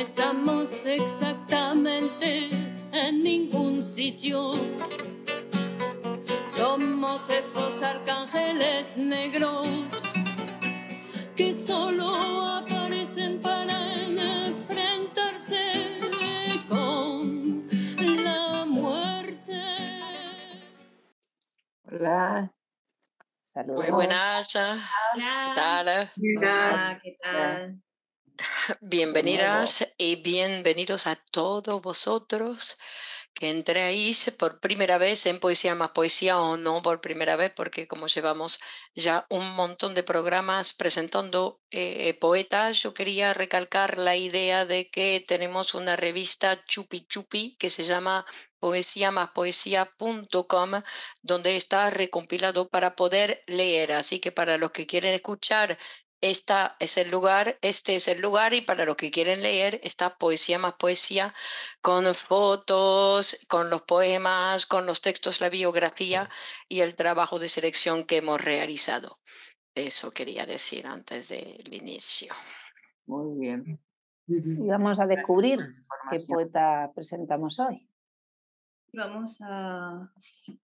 estamos exactamente en ningún sitio. Somos esos arcángeles negros que solo aparecen para enfrentarse con la muerte. Hola. Saludos. Muy buenas. ¿Qué tal? Hola, ¿qué tal? Bienvenidas y bienvenidos a todos vosotros que entréis por primera vez en Poesía más Poesía o no por primera vez, porque como llevamos ya un montón de programas presentando eh, poetas, yo quería recalcar la idea de que tenemos una revista chupi chupi que se llama poesía más poesía.com, donde está recompilado para poder leer. Así que para los que quieren escuchar esta es el lugar, este es el lugar y para los que quieren leer está Poesía más Poesía con fotos, con los poemas, con los textos, la biografía y el trabajo de selección que hemos realizado. Eso quería decir antes del inicio. Muy bien. Y vamos a descubrir qué poeta presentamos hoy. Vamos a,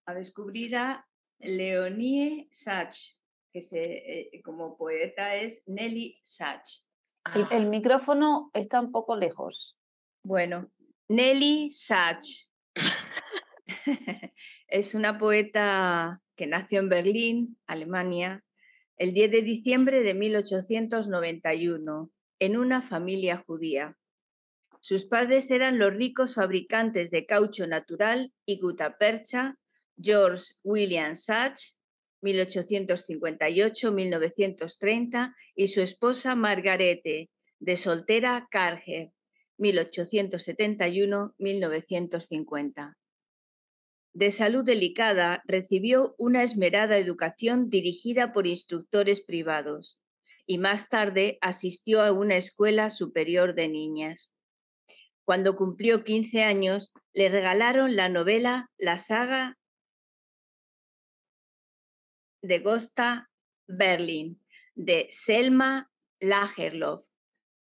a descubrir a Leonie Sachs que se, eh, como poeta es Nelly Sachs. El, el, micrófono está un poco lejos. Bueno, Nelly Sachs es una poeta que nació en Berlín, Alemania, el 10 de diciembre de 1891, en una familia judía. Sus padres eran los ricos fabricantes de caucho natural y gutapercha George William Sachs 1858-1930, y su esposa Margarete, de soltera Carger, 1871-1950. De salud delicada, recibió una esmerada educación dirigida por instructores privados y más tarde asistió a una escuela superior de niñas. Cuando cumplió 15 años, le regalaron la novela La saga de Gosta Berlin, de Selma Lagerlof,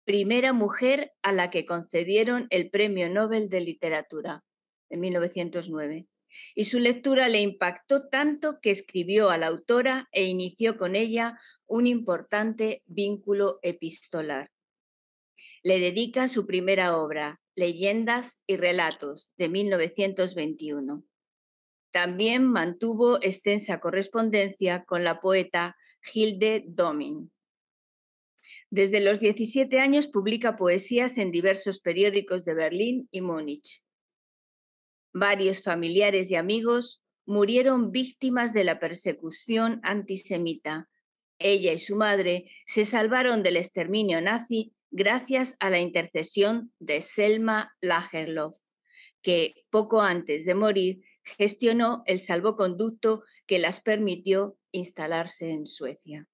primera mujer a la que concedieron el Premio Nobel de Literatura en 1909. Y su lectura le impactó tanto que escribió a la autora e inició con ella un importante vínculo epistolar. Le dedica su primera obra, Leyendas y Relatos, de 1921. También mantuvo extensa correspondencia con la poeta Hilde Domin. Desde los 17 años publica poesías en diversos periódicos de Berlín y Múnich. Varios familiares y amigos murieron víctimas de la persecución antisemita. Ella y su madre se salvaron del exterminio nazi gracias a la intercesión de Selma Lagerlof, que poco antes de morir gestionó el salvoconducto que las permitió instalarse en Suecia.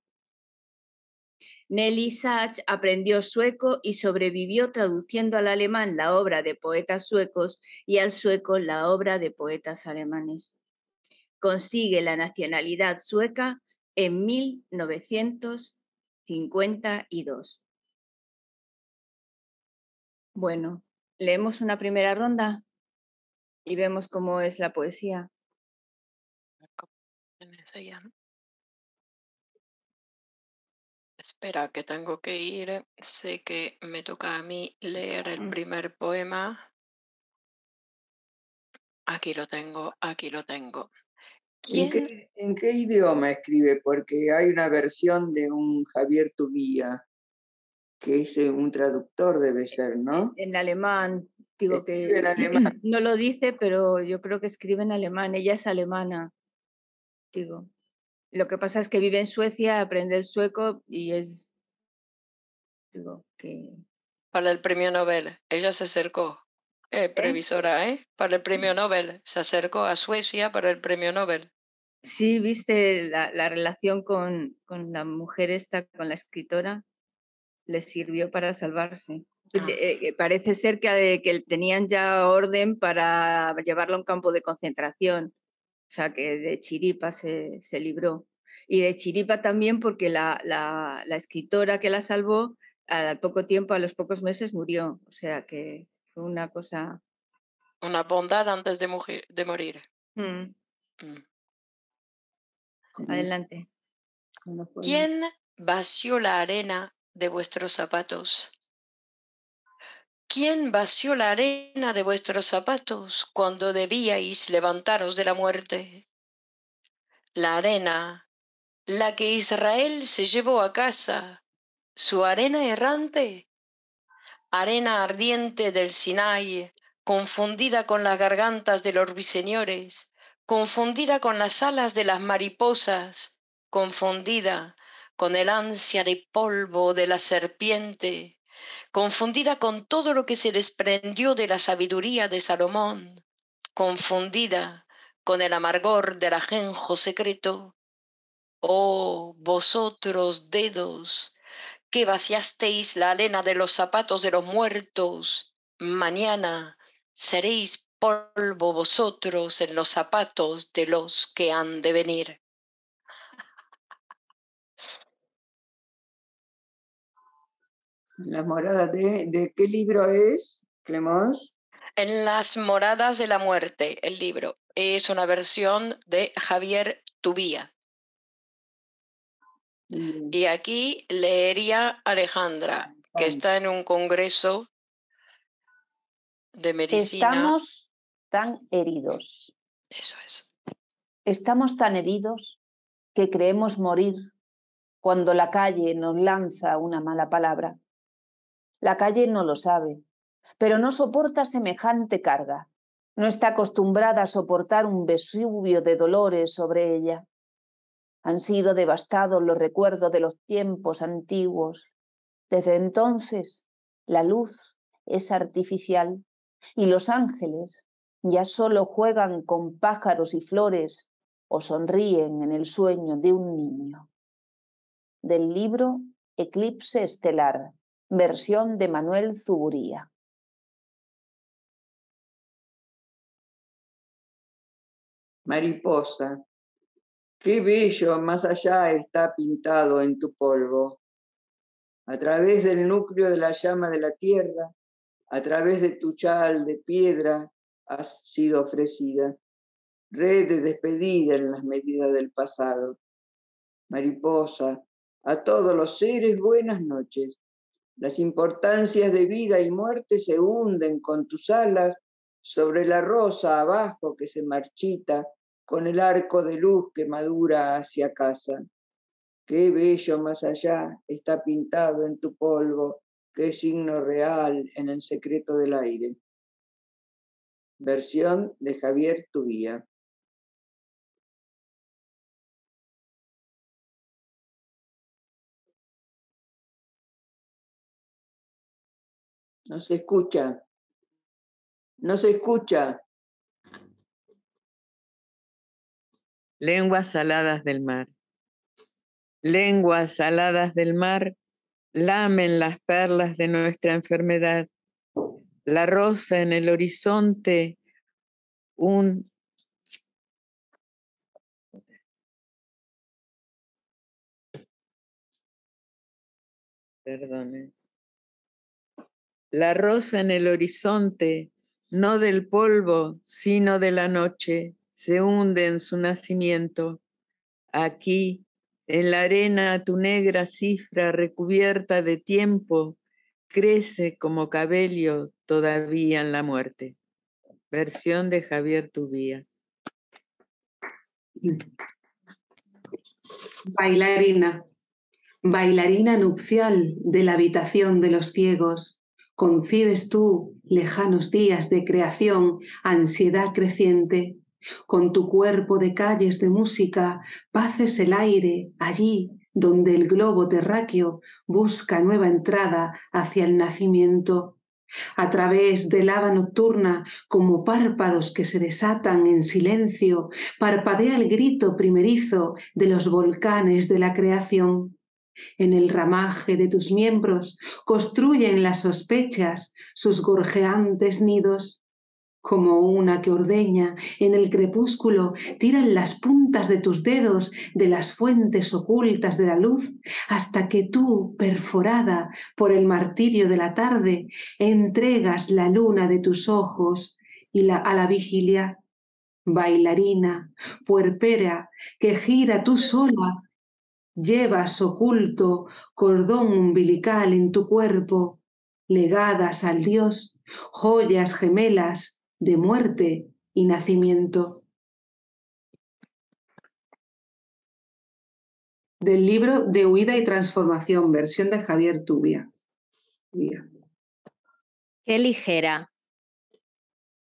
Nelly Sachs aprendió sueco y sobrevivió traduciendo al alemán la obra de poetas suecos y al sueco la obra de poetas alemanes. Consigue la nacionalidad sueca en 1952. Bueno, leemos una primera ronda y vemos cómo es la poesía. Espera, que tengo que ir. Sé que me toca a mí leer el primer poema. Aquí lo tengo, aquí lo tengo. ¿En qué, ¿En qué, idioma escribe? Porque hay una versión de un Javier Tubía, que es eh, un traductor, debe ser, ¿no? En alemán, Digo que no lo dice, pero yo creo que escribe en alemán. Ella es alemana. Digo. Lo que pasa es que vive en Suecia, aprende el sueco y es. Digo que. Para el premio Nobel. Ella se acercó. Eh, previsora, ¿eh? Para el premio Nobel. Se acercó a Suecia para el premio Nobel. Sí, viste la, la relación con, con la mujer esta, con la escritora, le sirvió para salvarse. Ah. Eh, parece ser que, que, tenían ya orden para llevarlo a un campo de concentración, o sea que de Chiripa se, se libró. Y de Chiripa también porque la, la, la, escritora que la salvó al poco tiempo, a los pocos meses murió. O sea que fue una cosa... Una bondad antes de, de morir. Mm. Mm. Adelante. ¿Quién vació la arena de vuestros zapatos? ¿Quién vació la arena de vuestros zapatos cuando debíais levantaros de la muerte? La arena, la que Israel se llevó a casa, su arena errante, arena ardiente del Sinai, confundida con las gargantas de los ruiseñores, confundida con las alas de las mariposas, confundida con el ansia de polvo de la serpiente, confundida con todo lo que se desprendió de la sabiduría de Salomón, confundida con el amargor del ajenjo secreto. Oh, vosotros dedos, que vaciasteis la arena de los zapatos de los muertos, mañana seréis polvo vosotros en los zapatos de los que han de venir. La morada de, de qué libro es, Clemons? En las moradas de la muerte, el libro. Es una versión de Javier Tubía. Y aquí leería Alejandra, que está en un congreso de medicina. Estamos tan heridos. Eso es. Estamos tan heridos que creemos morir cuando la calle nos lanza una mala palabra. La calle no lo sabe, pero no soporta semejante carga. No está acostumbrada a soportar un vesubio de dolores sobre ella. Han sido devastados los recuerdos de los tiempos antiguos. Desde entonces, la luz es artificial y los ángeles ya solo juegan con pájaros y flores o sonríen en el sueño de un niño. Del libro Eclipse Estelar, versión de Manuel Zuburía. Mariposa, qué bello más allá está pintado en tu polvo. A través del núcleo de la llama de la tierra, a través de tu chal de piedra, has sido ofrecida. Red de despedida en las medidas del pasado. Mariposa, a todos los seres buenas noches. Las importancias de vida y muerte se hunden con tus alas sobre la rosa abajo que se marchita con el arco de luz que madura hacia casa. Qué bello más allá está pintado en tu polvo, qué signo real en el secreto del aire. Versión de Javier Tubía. No se escucha. No se escucha. Lenguas saladas del mar. Lenguas saladas del mar lamen las perlas de nuestra enfermedad. La rosa en el horizonte, un Perdone la rosa en el horizonte, no del polvo, sino de la noche, se hunde en su nacimiento. Aquí, en la arena, tu negra cifra recubierta de tiempo crece como cabello todavía en la muerte. Versión de Javier Tubía. Bailarina, bailarina nupcial de la habitación de los ciegos, concibes tú lejanos días de creación, ansiedad creciente. Con tu cuerpo de calles de música, paces el aire allí donde el globo terráqueo busca nueva entrada hacia el nacimiento. A través del lava nocturna, como párpados que se desatan en silencio, parpadea el grito primerizo de los volcanes de la creación. En el ramaje de tus miembros construyen las sospechas sus gorjeantes nidos. como una que ordeña en el crepúsculo, tiran las puntas de tus dedos de las fuentes ocultas de la luz, hasta que tú, perforada por el martirio de la tarde, entregas la luna de tus ojos y la, a la vigilia. Bailarina, puerpera, que gira tú sola, llevas oculto cordón umbilical en tu cuerpo, legadas al Dios, joyas gemelas de muerte y nacimiento. Del libro de Huida y Transformación, versión de Javier Tubia. Qué ligera,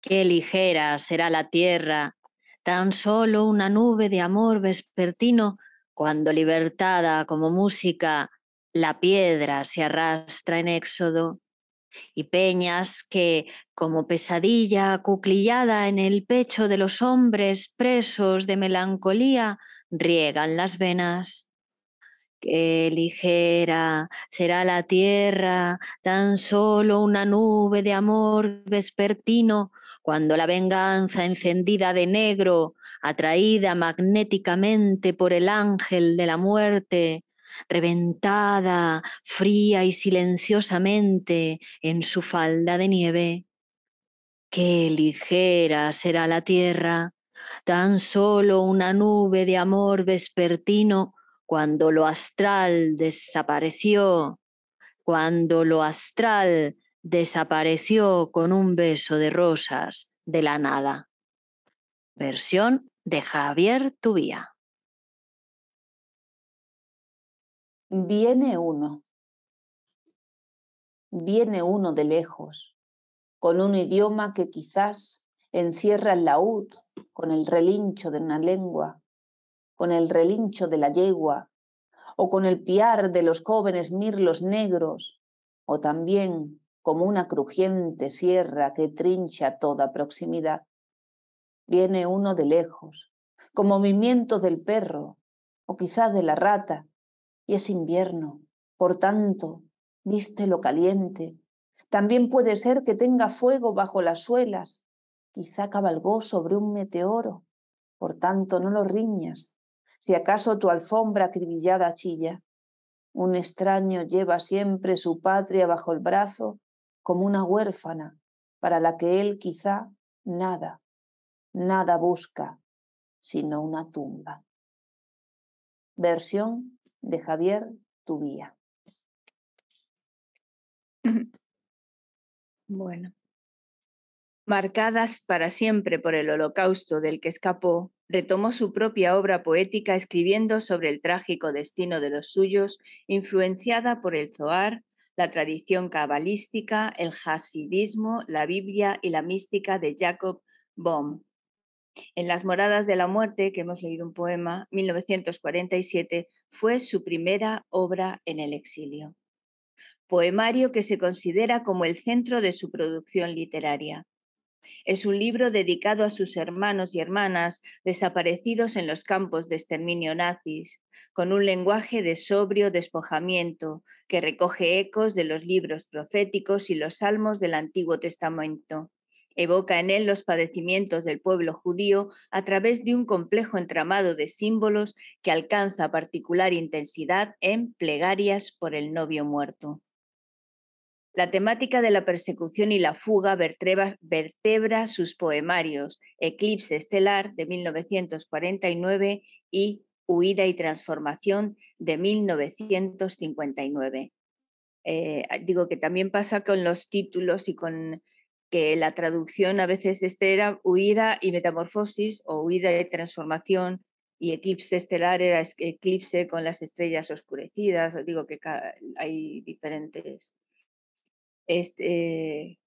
qué ligera será la tierra, tan solo una nube de amor vespertino, cuando libertada como música, la piedra se arrastra en éxodo y peñas que, como pesadilla acuclillada en el pecho de los hombres presos de melancolía, riegan las venas. Qué ligera será la tierra, tan solo una nube de amor vespertino, cuando la venganza encendida de negro, atraída magnéticamente por el ángel de la muerte, reventada, fría y silenciosamente en su falda de nieve. Qué ligera será la tierra, tan solo una nube de amor vespertino cuando lo astral desapareció, cuando lo astral desapareció con un beso de rosas de la nada. Versión de Javier Tubía. Viene uno, viene uno de lejos, con un idioma que quizás encierra el laúd, con el relincho de una lengua, con el relincho de la yegua, o con el piar de los jóvenes mirlos negros, o también como una crujiente sierra que trincha toda proximidad. Viene uno de lejos, con movimiento del perro, o quizás de la rata, y es invierno. Por tanto, viste lo caliente. También puede ser que tenga fuego bajo las suelas. Quizá cabalgó sobre un meteoro. Por tanto, no lo riñas. Si acaso tu alfombra acribillada chilla. Un extraño lleva siempre su patria bajo el brazo como una huérfana para la que él quizá nada, nada busca, sino una tumba. Versión de Javier Tubía. Bueno. Marcadas para siempre por el holocausto del que escapó, retomó su propia obra poética escribiendo sobre el trágico destino de los suyos, influenciada por el Zohar, la tradición cabalística, el hasidismo, la Biblia y la mística de Jacob Bohm. En Las Moradas de la Muerte, que hemos leído un poema, 1947, fue su primera obra en el exilio. Poemario que se considera como el centro de su producción literaria. Es un libro dedicado a sus hermanos y hermanas desaparecidos en los campos de exterminio nazis, con un lenguaje de sobrio despojamiento que recoge ecos de los libros proféticos y los salmos del Antiguo Testamento Evoca en él los padecimientos del pueblo judío a través de un complejo entramado de símbolos que alcanza particular intensidad en Plegarias por el novio muerto. La temática de la persecución y la fuga vertebra, sus poemarios Eclipse Estelar de 1949 y Huida y Transformación de 1959. Eh, digo que también pasa con los títulos y con que la traducción a veces este era huida y metamorfosis o huida y transformación y eclipse estelar era eclipse con las estrellas oscurecidas, digo que hay diferentes. Este,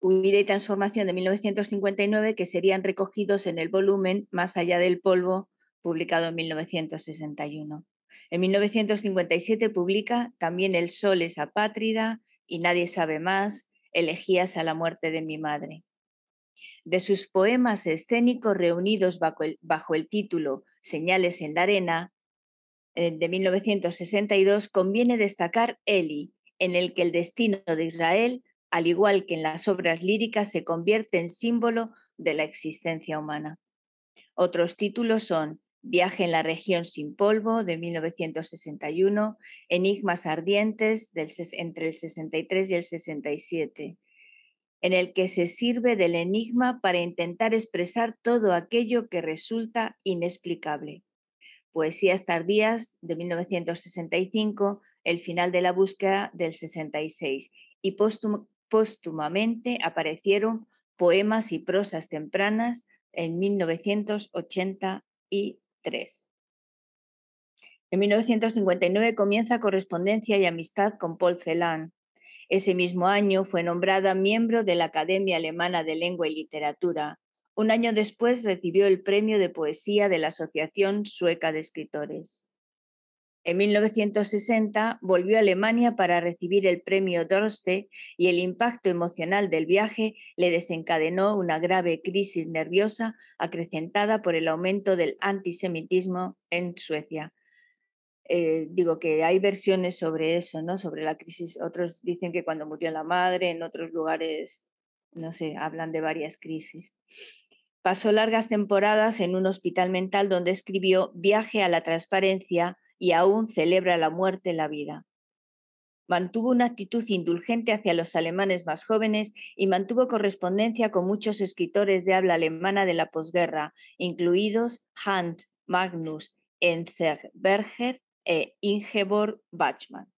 huida y transformación de 1959 que serían recogidos en el volumen Más allá del polvo, publicado en 1961. En 1957 publica también El sol es apátrida y Nadie sabe más, elegías a la muerte de mi madre. De sus poemas escénicos reunidos bajo el, título Señales en la arena, eh, de 1962, conviene destacar Eli, en el que el destino de Israel al igual que en las obras líricas, se convierte en símbolo de la existencia humana. Otros títulos son Viaje en la región sin polvo de 1961, Enigmas ardientes entre el 63 y el 67, en el que se sirve del enigma para intentar expresar todo aquello que resulta inexplicable. Poesías tardías de 1965, El final de la búsqueda del 66 y póstumamente aparecieron Poemas y prosas tempranas en 1983. En 1959 comienza correspondencia y amistad con Paul Celan. Ese mismo año fue nombrada miembro de la Academia Alemana de Lengua y Literatura. Un año después recibió el premio de poesía de la Asociación Sueca de Escritores. En 1960 volvió a Alemania para recibir el premio Dorste y el impacto emocional del viaje le desencadenó una grave crisis nerviosa acrecentada por el aumento del antisemitismo en Suecia. Eh, digo que hay versiones sobre eso, ¿no? Sobre la crisis. Otros dicen que cuando murió la madre, en otros lugares, no sé, hablan de varias crisis. Pasó largas temporadas en un hospital mental donde escribió Viaje a la Transparencia y aún celebra la muerte en la vida. Mantuvo una actitud indulgente hacia los alemanes más jóvenes y mantuvo correspondencia con muchos escritores de habla alemana de la posguerra, incluidos Hans Magnus Enzensberger e Ingeborg Bachmann.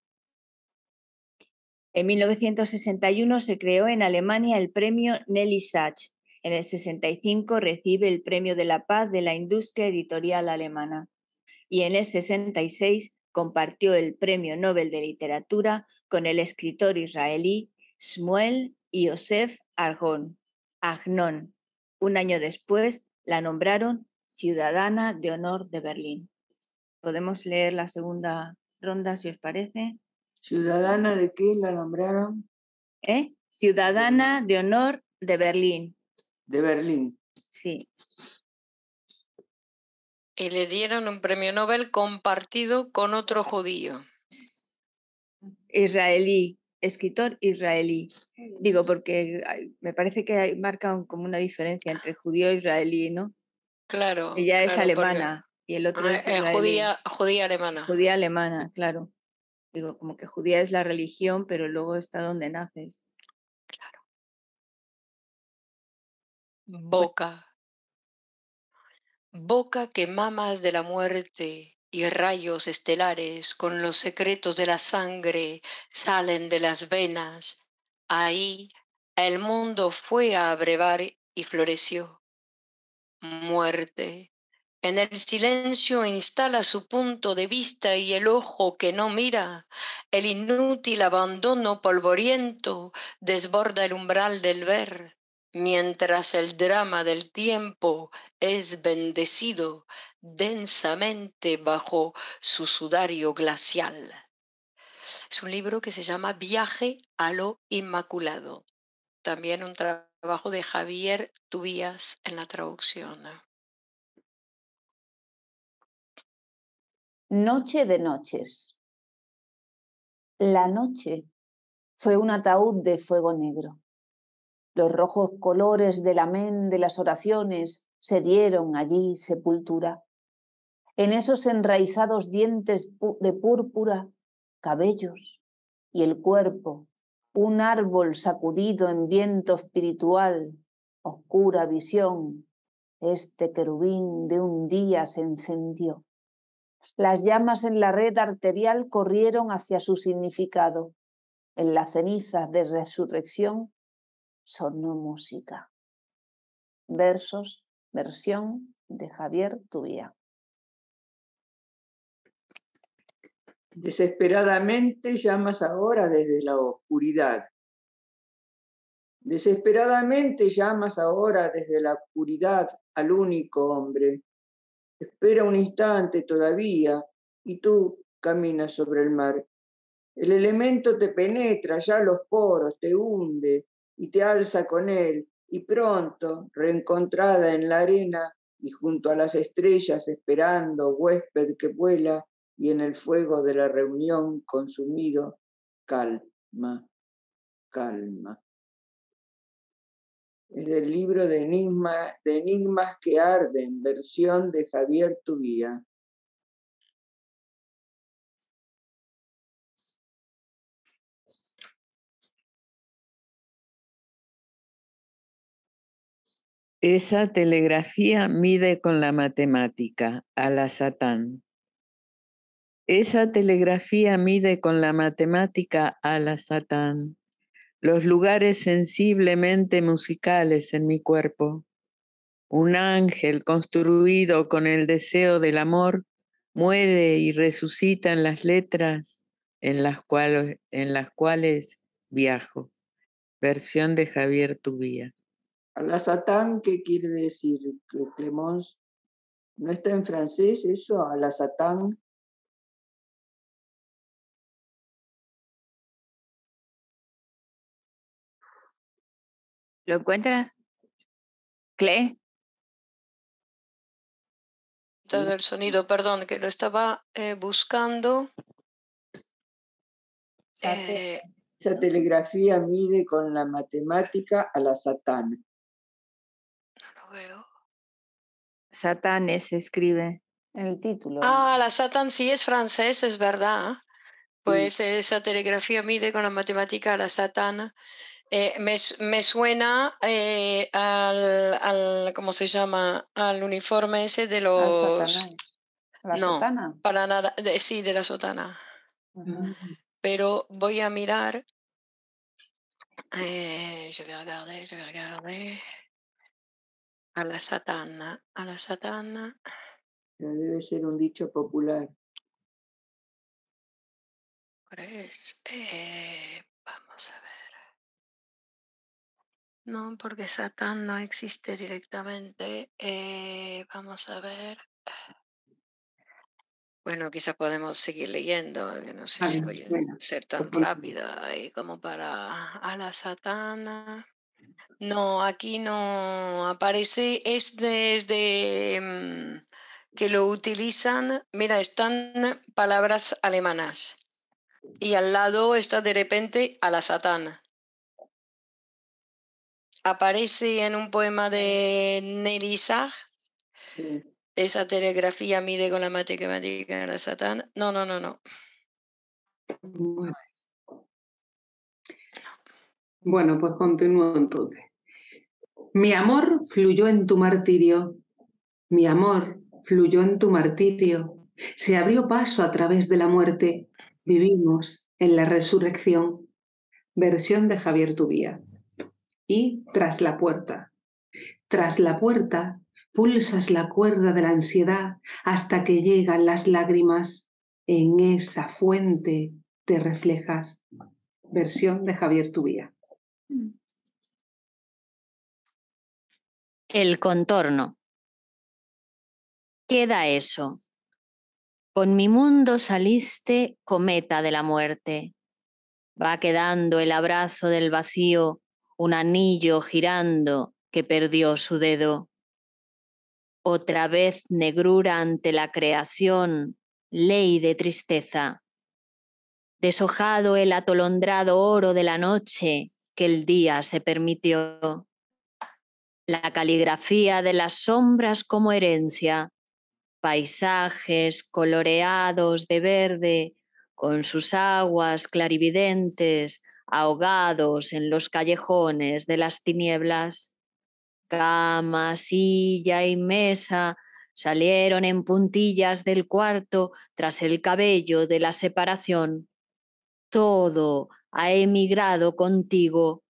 En 1961 se creó en Alemania el premio Nelly Sachs. En el 65 recibe el premio de la paz de la industria editorial alemana y en el 66 compartió el Premio Nobel de Literatura con el escritor israelí Shmuel Yosef Argon, Agnon. Un año después la nombraron Ciudadana de Honor de Berlín. Podemos leer la segunda ronda si os parece. ¿Ciudadana de qué la nombraron? ¿Eh? Ciudadana de Honor de Berlín. De Berlín. Sí y le dieron un premio Nobel compartido con otro judío. Israelí, escritor israelí. Digo, porque me parece que marca como una diferencia entre judío e israelí, ¿no? Claro. Ella es alemana y el otro es, es judía, judía alemana. Judía alemana, claro. Digo, como que judía es la religión, pero luego está donde naces. Claro. Boca boca que mamas de la muerte y rayos estelares con los secretos de la sangre salen de las venas. Ahí el mundo fue a abrevar y floreció. Muerte. En el silencio instala su punto de vista y el ojo que no mira, el inútil abandono polvoriento desborda el umbral del ver mientras el drama del tiempo es bendecido densamente bajo su sudario glacial. Es un libro que se llama Viaje a lo Inmaculado. También un trabajo de Javier Tubías en la traducción. Noche de noches. La noche fue un ataúd de fuego negro los rojos colores del amén de las oraciones se dieron allí sepultura. En esos enraizados dientes de púrpura, cabellos y el cuerpo, un árbol sacudido en viento espiritual, oscura visión, este querubín de un día se encendió. Las llamas en la red arterial corrieron hacia su significado. En la ceniza de resurrección sonó música. Versos, versión de Javier Tubía. Desesperadamente llamas ahora desde la oscuridad. Desesperadamente llamas ahora desde la oscuridad al único hombre. Espera un instante todavía y tú caminas sobre el mar. El elemento te penetra ya los poros, te hunde, y te alza con él, y pronto, reencontrada en la arena y junto a las estrellas esperando huésped que vuela y en el fuego de la reunión consumido, calma, calma. Es del libro de, de Enigmas que Arden, versión de Javier Tubía. Esa telegrafía mide con la matemática a la Satán. Esa telegrafía mide con la matemática a la Satán los lugares sensiblemente musicales en mi cuerpo. Un ángel construido con el deseo del amor muere y resucita en las letras en las cuales, viajo. Versión de Javier Tubía. A la Satán, ¿qué quiere decir, Clemons? ¿No está en francés eso? A la Satán. ¿Lo encuentras? ¿Cle? del sonido, perdón, que lo estaba eh, buscando. Eh, Esa telegrafía mide con la matemática a la Satán. Veo. Satán se escribe. En el título. Ah, la Satán sí es francés, es verdad. Pues esa telegrafía mide con la matemática la Satán. Eh, me, me, suena eh, al, al, ¿cómo se llama? Al uniforme ese de los... ¿La no, sotana? para nada, de, sí, de la sotana. Pero voy a mirar. Eh, je vais regarder, je vais regarder. A la satana, a la satana. Debe ser un dicho popular. Pues, eh, vamos a ver. No, porque Satán no existe directamente. Eh, vamos a ver. Bueno, quizás podemos seguir leyendo, que no sé si voy a ser tan rápida ahí como para a la satana. No, aquí no aparece, es desde mm, que lo utilizan, mira, están palabras alemanas y al lado está de repente a la satana aparece en un poema de Nelly Sag. Esa telegrafía mide con la matemática de la Satán. No, no, no, no. Bueno. bueno, pues continúo entonces. Mi amor fluyó en tu martirio. Mi amor fluyó en tu martirio. Se abrió paso a través de la muerte. Vivimos en la resurrección. Versión de Javier Tubía y tras la puerta. Tras la puerta pulsas la cuerda de la ansiedad hasta que llegan las lágrimas. En esa fuente te reflejas. Versión de Javier Tubía. El contorno. Queda eso. Con mi mundo saliste cometa de la muerte. Va quedando el abrazo del vacío un anillo girando que perdió su dedo. Otra vez negrura ante la creación, ley de tristeza. Deshojado el atolondrado oro de la noche que el día se permitió. La caligrafía de las sombras como herencia, paisajes coloreados de verde, con sus aguas clarividentes, ahogados en los callejones de las tinieblas. Cama, silla y mesa salieron en puntillas del cuarto tras el cabello de la separación. Todo ha emigrado contigo,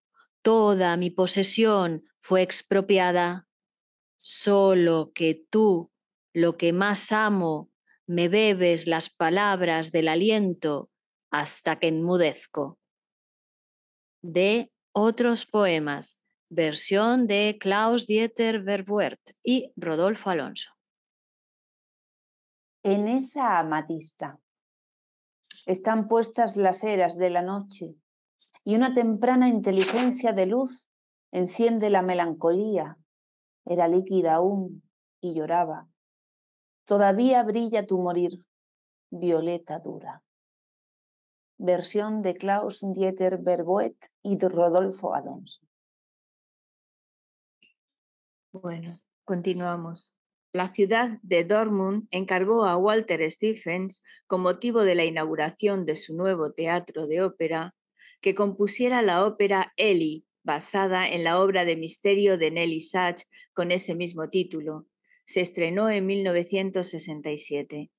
toda mi posesión fue expropiada. Solo que tú, lo que más amo, me bebes las palabras del aliento hasta que enmudezco de otros poemas, versión de Klaus Dieter Verwoerd y Rodolfo Alonso. En esa amatista están puestas las eras de la noche y una temprana inteligencia de luz enciende la melancolía. Era líquida aún y lloraba. Todavía brilla tu morir, violeta dura versión de Klaus Dieter Verboet y de Rodolfo Alonso. Bueno, continuamos. La ciudad de Dortmund encargó a Walter Stephens, con motivo de la inauguración de su nuevo teatro de ópera, que compusiera la ópera Ellie, basada en la obra de misterio de Nelly Sachs con ese mismo título. Se estrenó en 1967.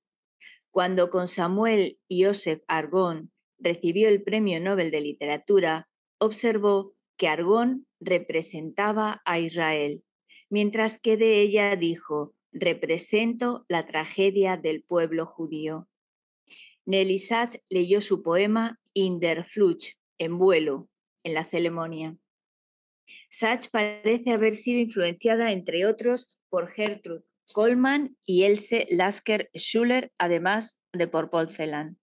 Cuando con Samuel Joseph Argón recibió el Premio Nobel de Literatura, observó que Argón representaba a Israel, mientras que de ella dijo, represento la tragedia del pueblo judío. Nelly Sachs leyó su poema In der en vuelo, en la ceremonia. Sachs parece haber sido influenciada, entre otros, por Gertrude Coleman y Else Lasker Schuller, además de por Paul Celan.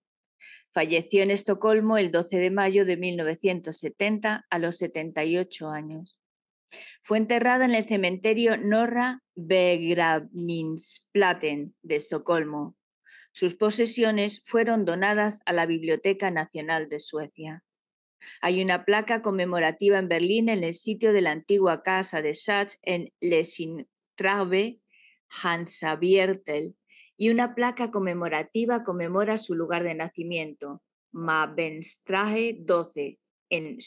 Falleció en Estocolmo el 12 de mayo de 1970 a los 78 años. Fue enterrada en el cementerio Norra Begravningsplaten de Estocolmo. Sus posesiones fueron donadas a la Biblioteca Nacional de Suecia. Hay una placa conmemorativa en Berlín en el sitio de la antigua casa de Schatz en Lesintraube, Hansaviertel, y una placa conmemorativa conmemora su lugar de nacimiento, Mabenstrahe 12, en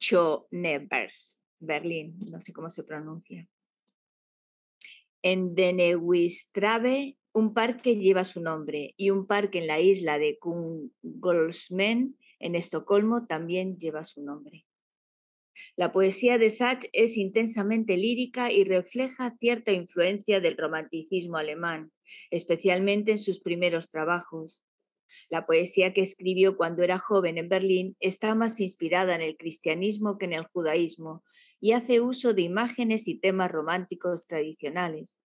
Schonebers, Berlín, no sé cómo se pronuncia. En Denewistrabe, un parque lleva su nombre y un parque en la isla de Kungolsmen, en Estocolmo, también lleva su nombre. La poesía de Sachs es intensamente lírica y refleja cierta influencia del romanticismo alemán, especialmente en sus primeros trabajos. La poesía que escribió cuando era joven en Berlín está más inspirada en el cristianismo que en el judaísmo y hace uso de imágenes y temas románticos tradicionales.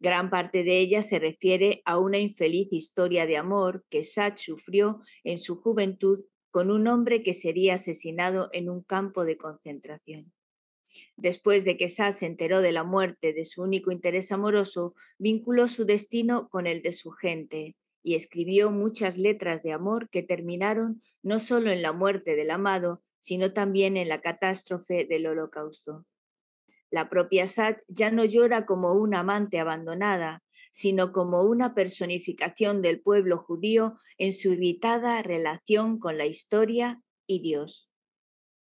Gran parte de ella se refiere a una infeliz historia de amor que Sachs sufrió en su juventud con un hombre que sería asesinado en un campo de concentración. Después de que Sachs se enteró de la muerte de su único interés amoroso, vinculó su destino con el de su gente y escribió muchas letras de amor que terminaron no solo en la muerte del amado, sino también en la catástrofe del holocausto. La propia Sachs ya no llora como una amante abandonada, sino como una personificación del pueblo judío en su irritada relación con la historia y Dios.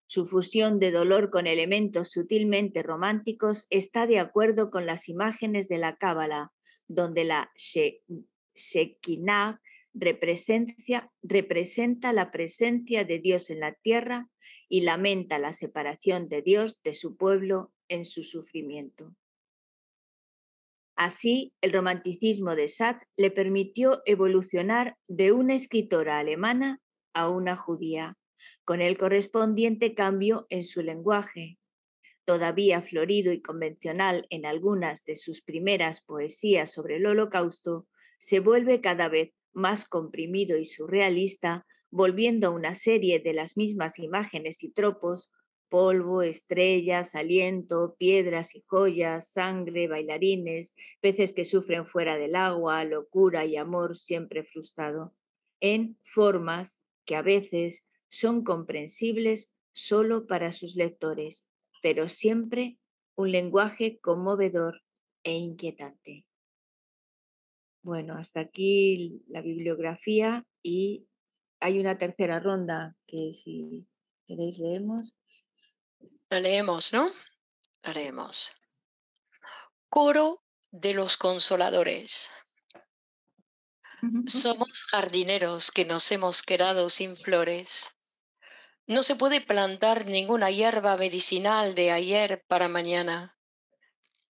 Su fusión de dolor con elementos sutilmente románticos está de acuerdo con las imágenes de la Cábala, donde la Shekinah representa, representa la presencia de Dios en la tierra y lamenta la separación de Dios de su pueblo en su sufrimiento. Así, el romanticismo de Sachs le permitió evolucionar de una escritora alemana a una judía, con el correspondiente cambio en su lenguaje. Todavía florido y convencional en algunas de sus primeras poesías sobre el holocausto, se vuelve cada vez más comprimido y surrealista, volviendo a una serie de las mismas imágenes y tropos polvo, estrellas, aliento, piedras y joyas, sangre, bailarines, peces que sufren fuera del agua, locura y amor siempre frustrado, en formas que a veces son comprensibles solo para sus lectores, pero siempre un lenguaje conmovedor e inquietante. Bueno, hasta aquí la bibliografía y hay una tercera ronda que si queréis leemos. La leemos, ¿no? La leemos. Coro de los consoladores. Somos jardineros que nos hemos quedado sin flores. No se puede plantar ninguna hierba medicinal de ayer para mañana.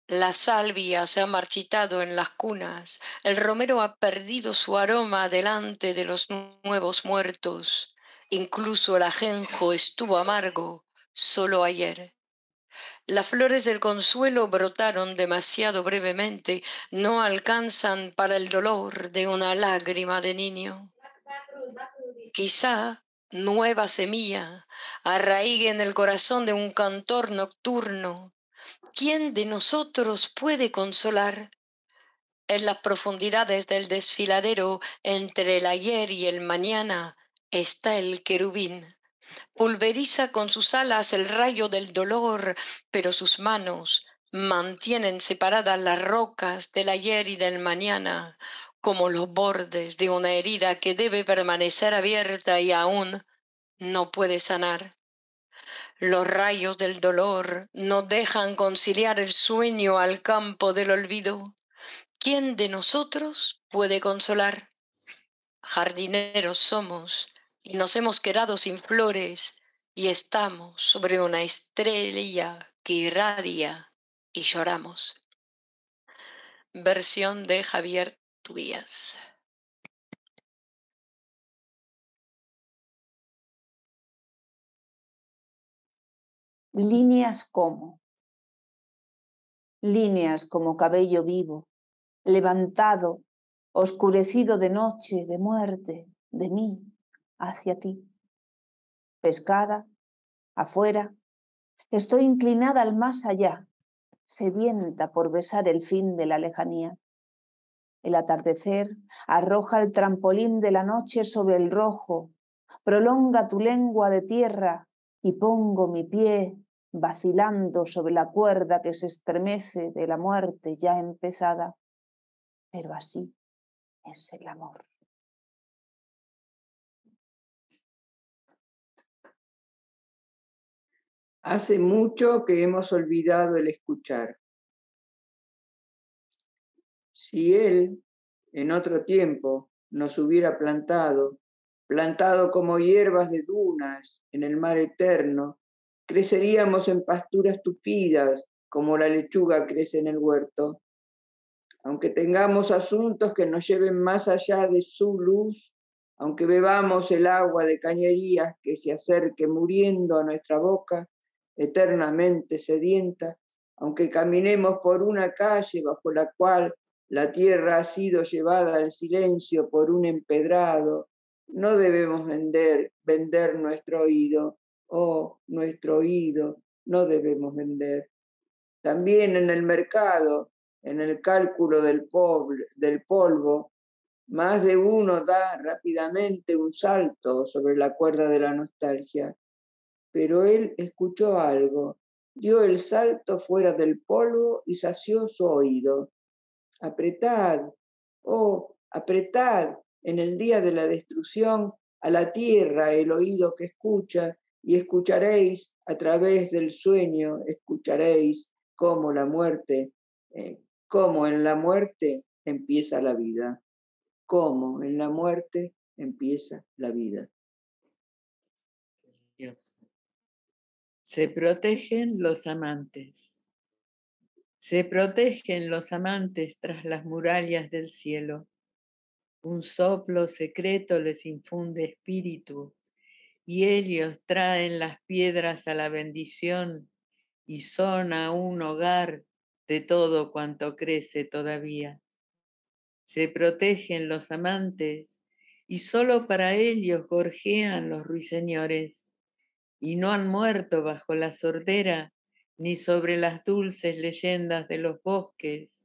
La salvia se ha marchitado en las cunas, el romero ha perdido su aroma delante de los nuevos muertos, incluso el ajenjo estuvo amargo solo ayer. Las flores del consuelo brotaron demasiado brevemente, no alcanzan para el dolor de una lágrima de niño. Quizá nueva semilla arraigue en el corazón de un cantor nocturno. ¿Quién de nosotros puede consolar? En las profundidades del desfiladero entre el ayer y el mañana está el querubín Pulveriza con sus alas el rayo del dolor, pero sus manos mantienen separadas las rocas del ayer y del mañana, como los bordes de una herida que debe permanecer abierta y aún no puede sanar. Los rayos del dolor no dejan conciliar el sueño al campo del olvido. ¿Quién de nosotros puede consolar? Jardineros somos y nos hemos quedado sin flores y estamos sobre una estrella que irradia y lloramos. Versión de Javier Tubías. Líneas como, líneas como cabello vivo, levantado, oscurecido de noche, de muerte, de mí, hacia ti. Pescada, afuera, estoy inclinada al más allá, sedienta por besar el fin de la lejanía. El atardecer arroja el trampolín de la noche sobre el rojo, prolonga tu lengua de tierra y pongo mi pie vacilando sobre la cuerda que se estremece de la muerte ya empezada. Pero así es el amor. Hace mucho que hemos olvidado el escuchar. Si Él, en otro tiempo, nos hubiera plantado, plantado como hierbas de dunas en el mar eterno, creceríamos en pasturas tupidas como la lechuga crece en el huerto. Aunque tengamos asuntos que nos lleven más allá de su luz, aunque bebamos el agua de cañerías que se acerque muriendo a nuestra boca, eternamente sedienta, aunque caminemos por una calle bajo la cual la tierra ha sido llevada al silencio por un empedrado, no debemos vender, vender nuestro oído, oh, nuestro oído, no debemos vender. También en el mercado, en el cálculo del, del polvo, más de uno da rápidamente un salto sobre la cuerda de la nostalgia pero él escuchó algo, dio el salto fuera del polvo y sació su oído. Apretad, oh, apretad en el día de la destrucción a la tierra el oído que escucha y escucharéis a través del sueño, escucharéis cómo la muerte, eh, cómo en la muerte empieza la vida, cómo en la muerte empieza la vida. Se protegen los amantes. Se protegen los amantes tras las murallas del cielo. Un soplo secreto les infunde espíritu y ellos traen las piedras a la bendición y son a un hogar de todo cuanto crece todavía. Se protegen los amantes y solo para ellos gorjean los ruiseñores y no han muerto bajo la sordera ni sobre las dulces leyendas de los bosques,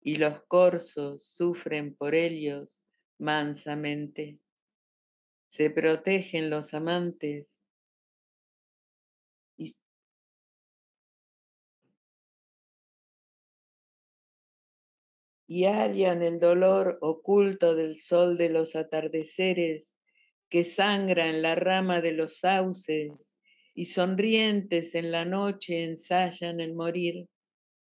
y los corzos sufren por ellos mansamente. Se protegen los amantes y, y hallan el dolor oculto del sol de los atardeceres que sangra en la rama de los sauces y sonrientes en la noche ensayan el morir,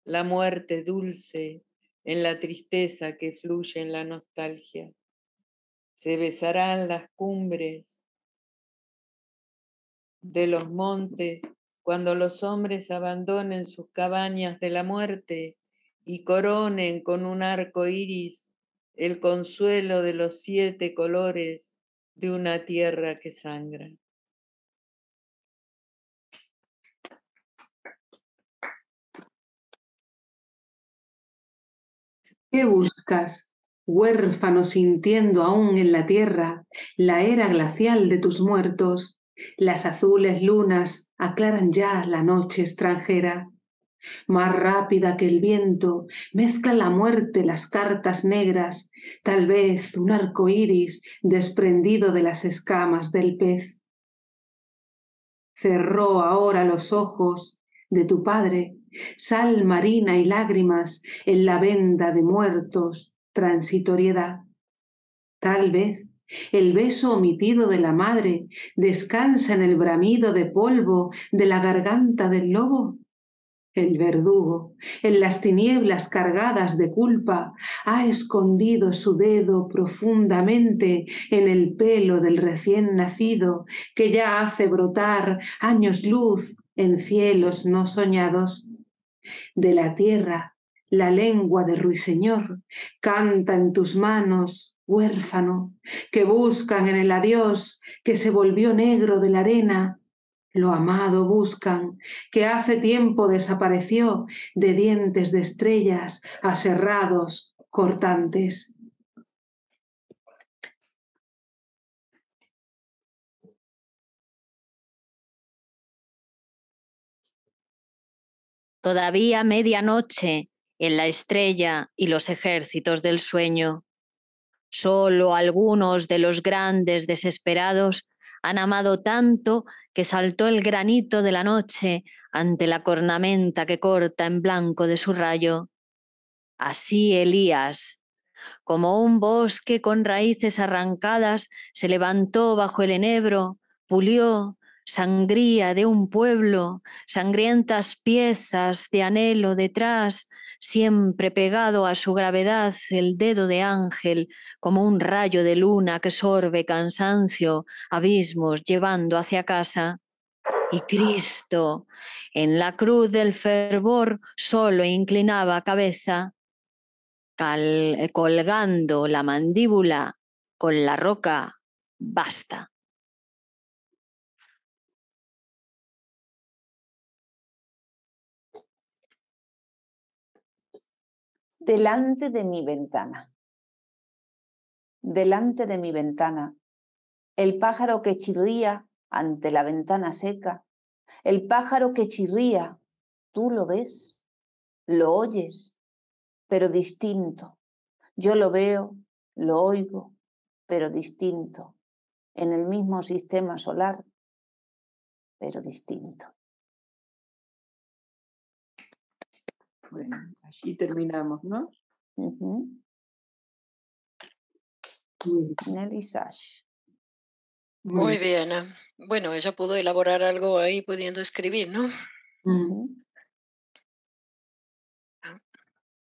la muerte dulce en la tristeza que fluye en la nostalgia. Se besarán las cumbres de los montes cuando los hombres abandonen sus cabañas de la muerte y coronen con un arco iris el consuelo de los siete colores de una tierra que sangra. ¿Qué buscas, huérfano sintiendo aún en la tierra la era glacial de tus muertos? Las azules lunas aclaran ya la noche extranjera. Más rápida que el viento, mezcla la muerte las cartas negras, tal vez un arco iris desprendido de las escamas del pez. Cerró ahora los ojos, de tu padre, sal marina y lágrimas en la venda de muertos, transitoriedad. Tal vez el beso omitido de la madre descansa en el bramido de polvo de la garganta del lobo. El verdugo, en las tinieblas cargadas de culpa, ha escondido su dedo profundamente en el pelo del recién nacido que ya hace brotar años luz en cielos no soñados. De la tierra, la lengua de ruiseñor canta en tus manos huérfano, que buscan en el adiós que se volvió negro de la arena, lo amado buscan, que hace tiempo desapareció de dientes de estrellas aserrados, cortantes. Todavía medianoche en la estrella y los ejércitos del sueño. Solo algunos de los grandes desesperados han amado tanto que saltó el granito de la noche ante la cornamenta que corta en blanco de su rayo. Así Elías, como un bosque con raíces arrancadas, se levantó bajo el enebro, pulió, sangría de un pueblo, sangrientas piezas de anhelo detrás, siempre pegado a su gravedad el dedo de ángel, como un rayo de luna que sorbe cansancio, abismos llevando hacia casa. Y Cristo, en la cruz del fervor, solo inclinaba cabeza, colgando la mandíbula con la roca, basta. Delante de mi ventana. Delante de mi ventana, el pájaro que chirría ante la ventana seca, el pájaro que chirría, tú lo ves, lo oyes, pero distinto. Yo lo veo, lo oigo, pero distinto, en el mismo sistema solar, pero distinto. Bueno, allí terminamos, ¿no? Nelly Sash. Muy bien. ah, Bueno, ella pudo elaborar algo ahí pudiendo escribir, ¿no?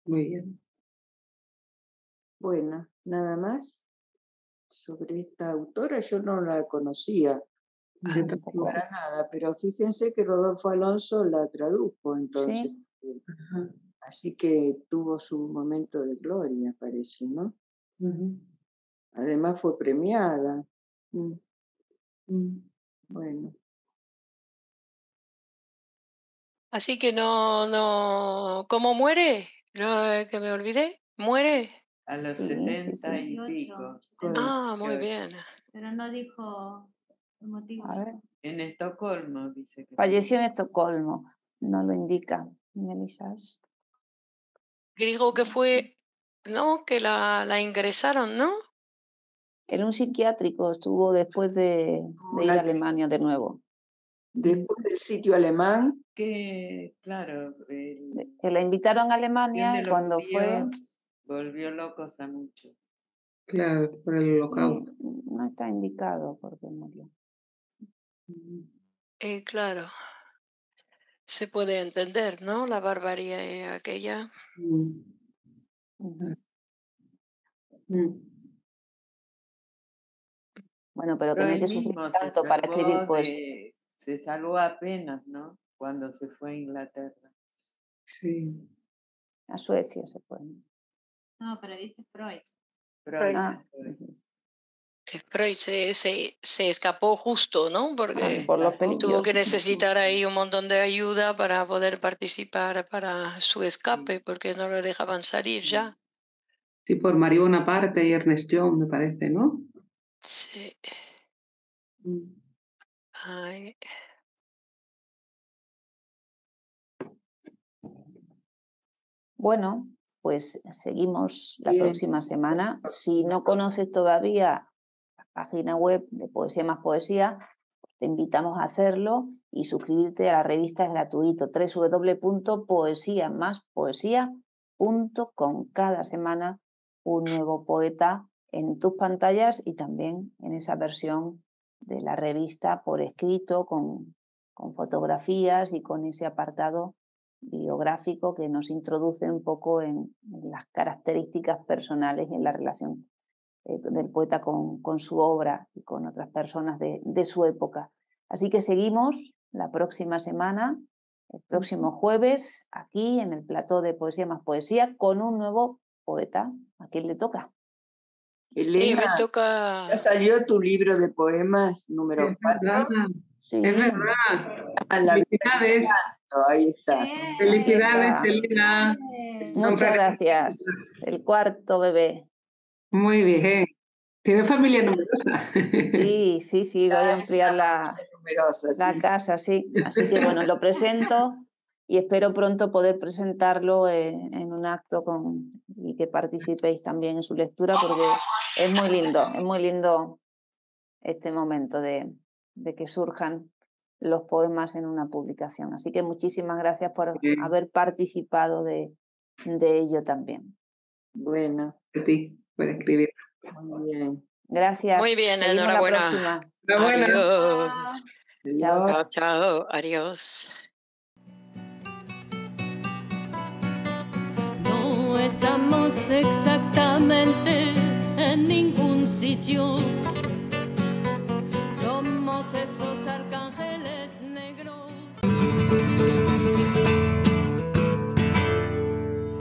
Muy bien. Bueno, nada más sobre esta autora. Yo no la conocía tampoco. para nada, pero fíjense que Rodolfo Alonso la tradujo entonces. Ajá. Así que tuvo su momento de gloria, parece, ¿no? Además fue premiada. Mm, Mm. Bueno, Así que no, no, ¿cómo muere? No, eh, que me olvidé. ¿Muere? A los Sí, sí, 70 sí. y pico. Ah, muy 78. bien. Pero no dijo el motivo. A ver. En Estocolmo, dice que. Falleció en Estocolmo, no lo indica Nelly Sash. Dijo que fue, no, que la, la ingresaron, ¿no? En un psiquiátrico estuvo después de, de ir a Alemania de nuevo. después del sitio alemán, Que, claro, el Que la invitaron a Alemania y cuando fue volvió locos a muchos. Claro, por el holocausto. mm, no está indicado porque murió. Eh, claro. Se puede entender, ¿no? La barbarie aquella. Mm. Mm. Bueno, pero que no hay que sufrir tanto para escribir salvó poesía. de- se salvó apenas, ¿no? Cuando se fue a Inglaterra. Sí. A Suecia se fue. ¿no? No, pero dice Freud. Freud, Ah, Freud. Freud se, se, se escapó justo, ¿no? Ah, Porque por los Tuvo que necesitar ahí un montón de ayuda para poder participar para su escape, porque no lo dejaban salir ya. Sí, por María Bonaparte y Ernest John, me parece, ¿no? Sí. Mm. Ay, Bueno, pues seguimos la Bien. próxima semana. Si no conoces todavía página web de Poesía más Poesía, te invitamos a hacerlo y suscribirte a la revista es gratuito www.poesía Cada semana un nuevo poeta en tus pantallas y también en esa versión de la revista por escrito con, con fotografías y con ese apartado biográfico que nos introduce un poco en, las características personales y en la relación eh, del poeta con, con, su obra y con otras personas de, de, su época. Así que seguimos la próxima semana, el próximo jueves, aquí en el plató de Poesía más Poesía, con un nuevo poeta. ¿A quién le toca? Elena, me toca... ¿ya salió tu libro de poemas número 4? Sí. Es verdad. Ah, la Felicidades. Ahí está. Felicidades, Elena. Muchas gracias. El cuarto bebé. Muy bien. Tiene familia numerosa. Sí, sí, sí, voy a ampliar la, Numerosa, la sí. casa, sí. Así que bueno, lo presento y espero pronto poder presentarlo en, en un acto con, y que participéis también en su lectura porque es muy lindo, es muy lindo este momento de, de que surjan los poemas en una publicación. Así que muchísimas gracias por Bien. haber participado de, de ello también. Bueno, A ti, por escribir. muy bien. Gracias. Muy bien, Seguimos enhorabuena. La próxima. Adiós. Chao. Chao, chao. Adiós. No estamos exactamente en ningún sitio. Somos esos arcángeles negros.